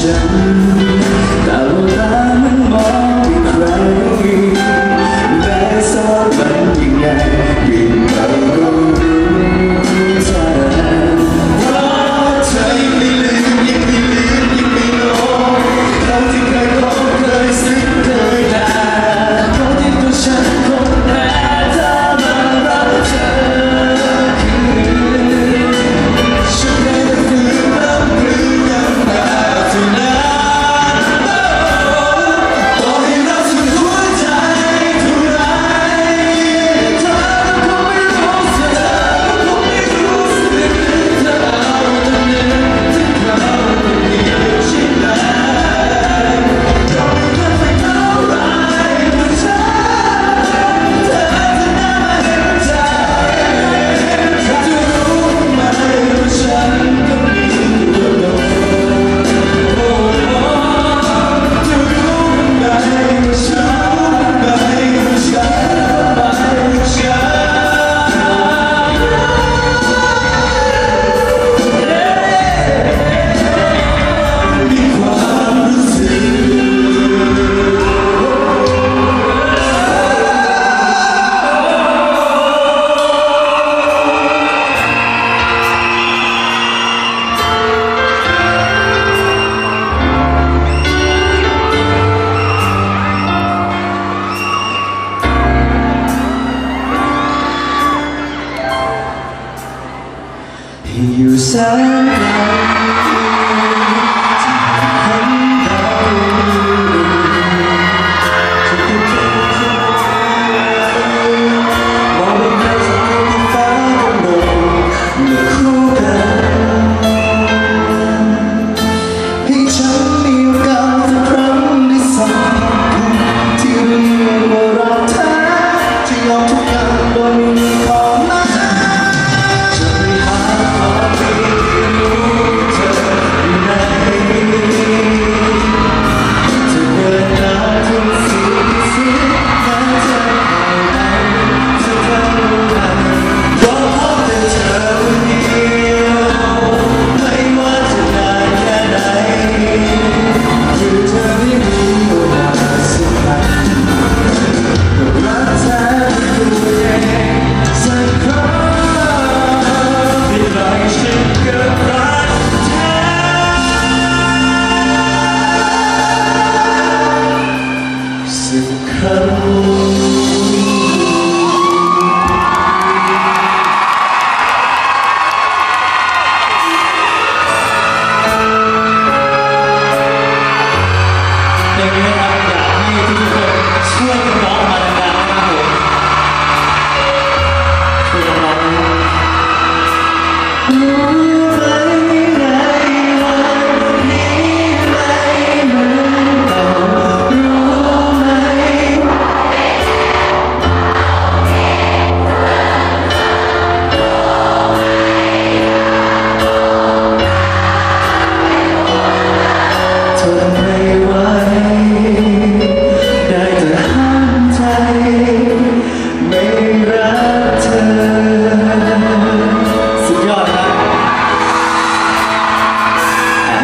想 Love.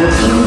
Yes.